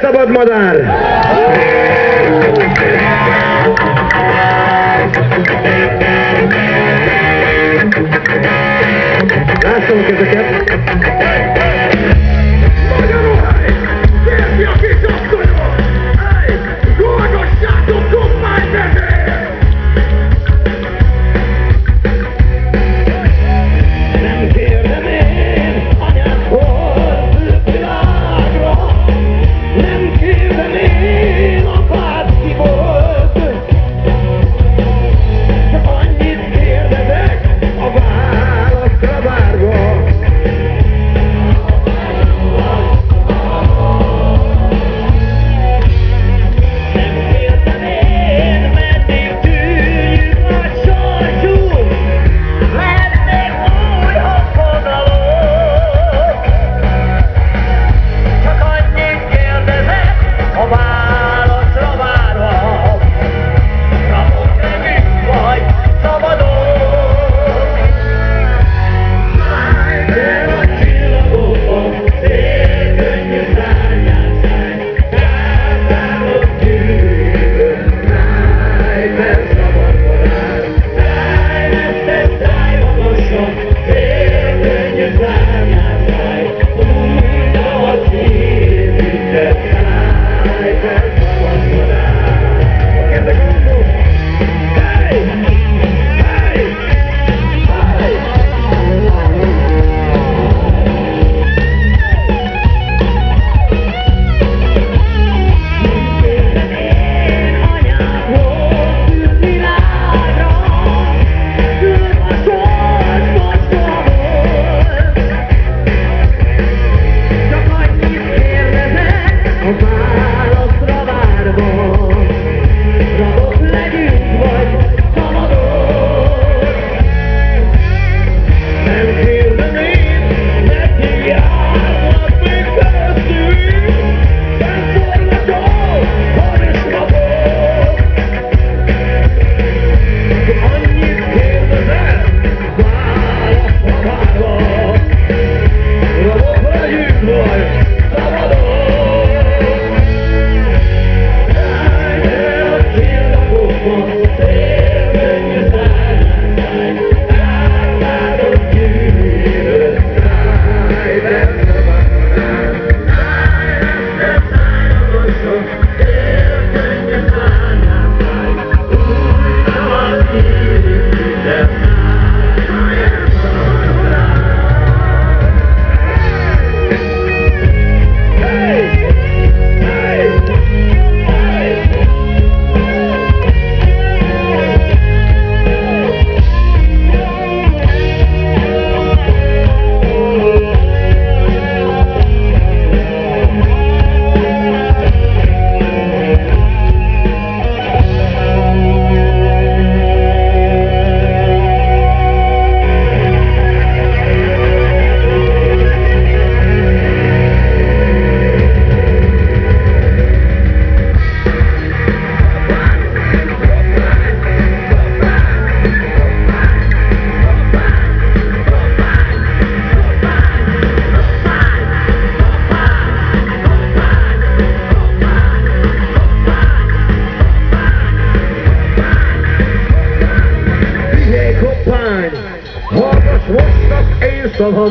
Szabad madár! László kezdett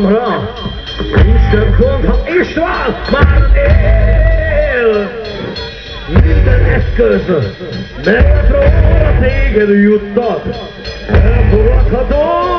számomra. Nincs több gond, ha István már él! Minden eszköz, melyet róla téged juttat Elfogadható?